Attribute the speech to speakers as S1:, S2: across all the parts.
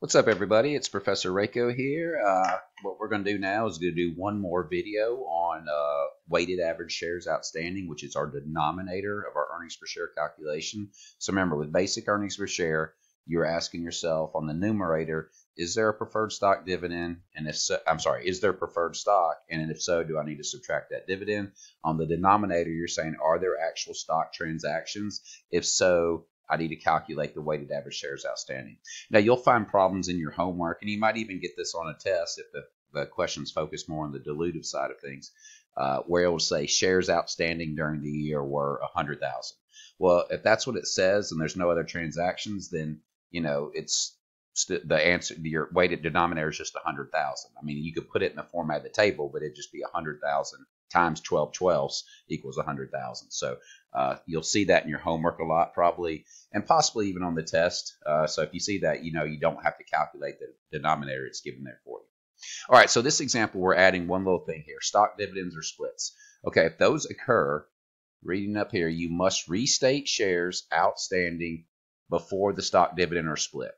S1: What's up, everybody? It's Professor Rako here. Uh, what we're going to do now is going to do one more video on uh, weighted average shares outstanding, which is our denominator of our earnings per share calculation. So remember, with basic earnings per share, you're asking yourself on the numerator, is there a preferred stock dividend? And if so, I'm sorry, is there preferred stock? And if so, do I need to subtract that dividend? On the denominator, you're saying, are there actual stock transactions? If so, I need to calculate the weighted average shares outstanding. Now, you'll find problems in your homework, and you might even get this on a test if the, the questions focus more on the dilutive side of things, uh, where it will say shares outstanding during the year were 100,000. Well, if that's what it says and there's no other transactions, then, you know, it's the answer, your weighted denominator is just 100,000. I mean, you could put it in the format of the table, but it'd just be 100,000 times 12 twelfths equals 100,000. So uh, you'll see that in your homework a lot probably, and possibly even on the test. Uh, so if you see that, you know you don't have to calculate the denominator; it's given there for you. All right. So this example, we're adding one little thing here: stock dividends or splits. Okay, if those occur, reading up here, you must restate shares outstanding before the stock dividend or split.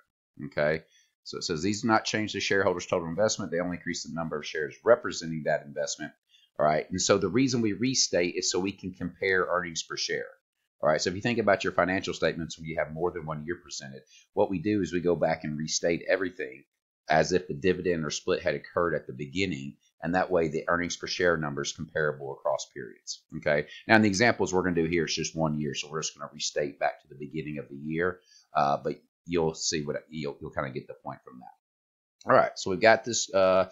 S1: Okay. So it says these do not change the shareholders' total investment. They only increase the number of shares representing that investment all right. And so the reason we restate is so we can compare earnings per share. All right. So if you think about your financial statements when you have more than one year presented, what we do is we go back and restate everything as if the dividend or split had occurred at the beginning. And that way the earnings per share number is comparable across periods. Okay. Now, in the examples we're going to do here, it's just one year. So we're just going to restate back to the beginning of the year. Uh, but you'll see what you'll, you'll kind of get the point from that. All right. So we've got this. Uh,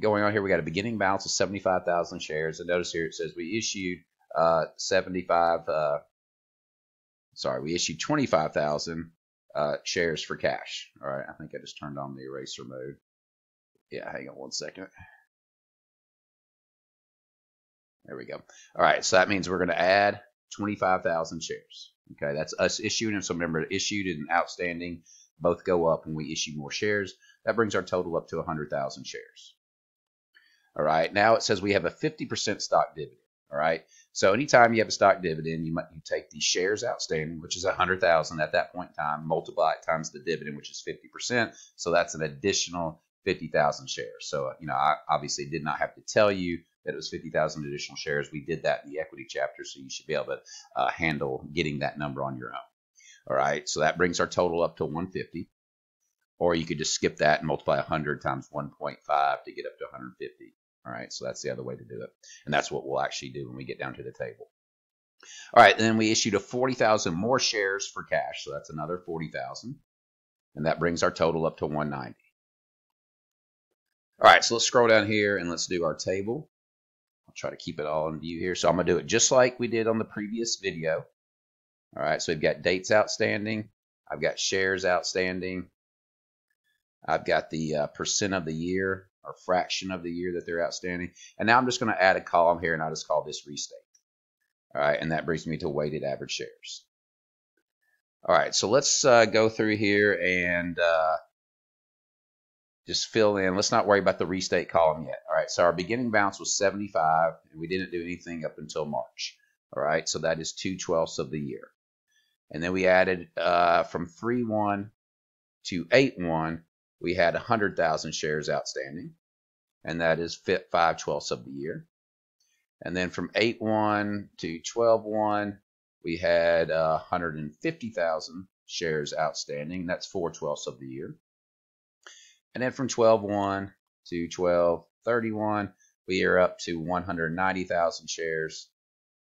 S1: going on here, we got a beginning balance of 75,000 shares. And notice here it says we issued uh, 75, uh, sorry, we issued 25,000 uh, shares for cash. All right, I think I just turned on the eraser mode. Yeah, hang on one second. There we go. All right, so that means we're going to add 25,000 shares. Okay, that's us issuing. And so remember, issued and outstanding both go up when we issue more shares. That brings our total up to 100,000 shares. All right. Now it says we have a 50% stock dividend. All right. So anytime you have a stock dividend, you might you take the shares outstanding, which is 100,000 at that point in time, multiply it times the dividend, which is 50%. So that's an additional 50,000 shares. So, you know, I obviously did not have to tell you that it was 50,000 additional shares. We did that in the equity chapter, so you should be able to uh, handle getting that number on your own. All right, so that brings our total up to 150. Or you could just skip that and multiply 100 times 1.5 to get up to 150. All right, so that's the other way to do it. And that's what we'll actually do when we get down to the table. All right, then we issued a 40,000 more shares for cash, so that's another 40,000. And that brings our total up to 190. All right, so let's scroll down here and let's do our table. I'll try to keep it all in view here. So I'm going to do it just like we did on the previous video. All right, so we've got dates outstanding. I've got shares outstanding. I've got the uh, percent of the year or fraction of the year that they're outstanding. And now I'm just going to add a column here and I'll just call this restate. All right, and that brings me to weighted average shares. All right, so let's uh, go through here and uh, just fill in. Let's not worry about the restate column yet. All right, so our beginning balance was 75, and we didn't do anything up until March. All right, so that is 2 twelfths of the year. And then we added uh, from 3-1 to 8-1, we had 100,000 shares outstanding, and that is fit 5 twelfths of the year. And then from 8-1 to 12-1, we had uh, 150,000 shares outstanding. And that's 4 twelfths of the year. And then from 12-1 to 12-31, we are up to 190,000 shares,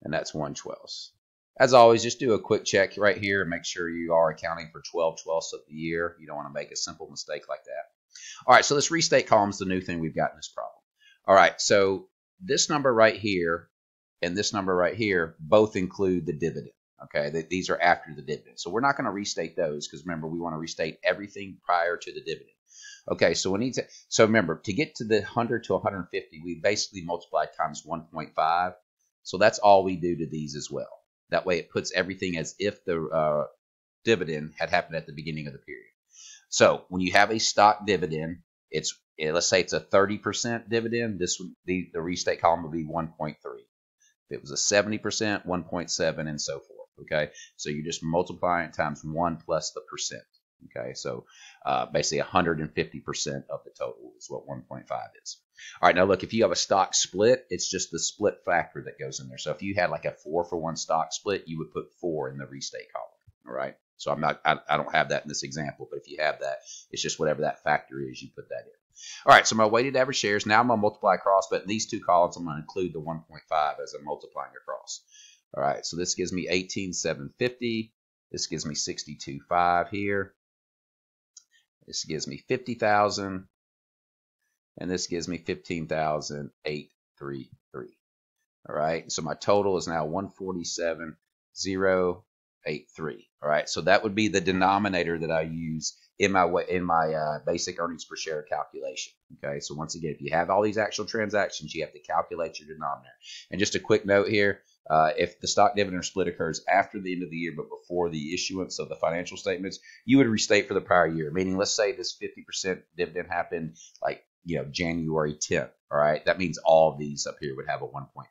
S1: and that's 1 twelfths. As always, just do a quick check right here and make sure you are accounting for 12 twelfths of the year. You don't want to make a simple mistake like that. All right, so this restate column is the new thing we've got in this problem. All right, so this number right here and this number right here both include the dividend. Okay, these are after the dividend. So we're not going to restate those because remember, we want to restate everything prior to the dividend. Okay, so we need to, so remember, to get to the 100 to 150, we basically multiply times 1.5. So that's all we do to these as well. That way it puts everything as if the uh, dividend had happened at the beginning of the period. So when you have a stock dividend, it's eh, let's say it's a 30% dividend, this would be the restate column would be 1.3. If it was a 70%, 1.7 and so forth. Okay. So you're just multiplying times one plus the percent. Okay, so uh, basically 150% of the total is what 1.5 is. All right, now look, if you have a stock split, it's just the split factor that goes in there. So if you had like a four for one stock split, you would put four in the restate column. All right, so I'm not, I, I don't have that in this example, but if you have that, it's just whatever that factor is, you put that in. All right, so my weighted average shares, now I'm going to multiply across, but in these two columns, I'm going to include the 1.5 as I'm multiplying across. All right, so this gives me 18,750. This gives me 62.5 here. This gives me 50,000. And this gives me 15,833. All right, so my total is now 147,083. All right, so that would be the denominator that I use in my in my uh, basic earnings per share calculation. Okay, so once again, if you have all these actual transactions, you have to calculate your denominator. And just a quick note here: uh, if the stock dividend split occurs after the end of the year but before the issuance of the financial statements, you would restate for the prior year. Meaning, let's say this 50% dividend happened like you know January 10th. All right, that means all these up here would have a 1.55.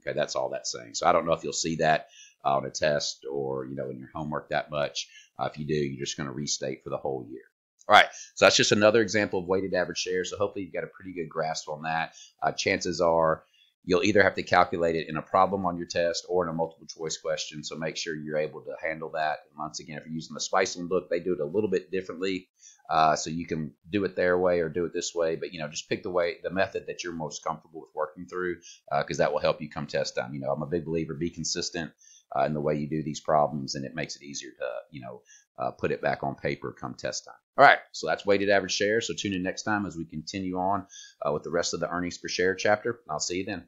S1: Okay, that's all that's saying. So I don't know if you'll see that on a test or you know in your homework that much. Uh, if you do, you're just going to restate for the whole year. All right, so that's just another example of weighted average shares. So hopefully you've got a pretty good grasp on that. Uh, chances are you'll either have to calculate it in a problem on your test or in a multiple choice question. So make sure you're able to handle that. And once again, if you're using the Spiceland book, they do it a little bit differently. Uh, so you can do it their way or do it this way, but you know, just pick the way, the method that you're most comfortable with working through, because uh, that will help you come test time. You know, I'm a big believer, be consistent uh, in the way you do these problems, and it makes it easier to, you know, uh, put it back on paper come test time. All right, so that's weighted average share. So tune in next time as we continue on uh, with the rest of the earnings per share chapter. I'll see you then.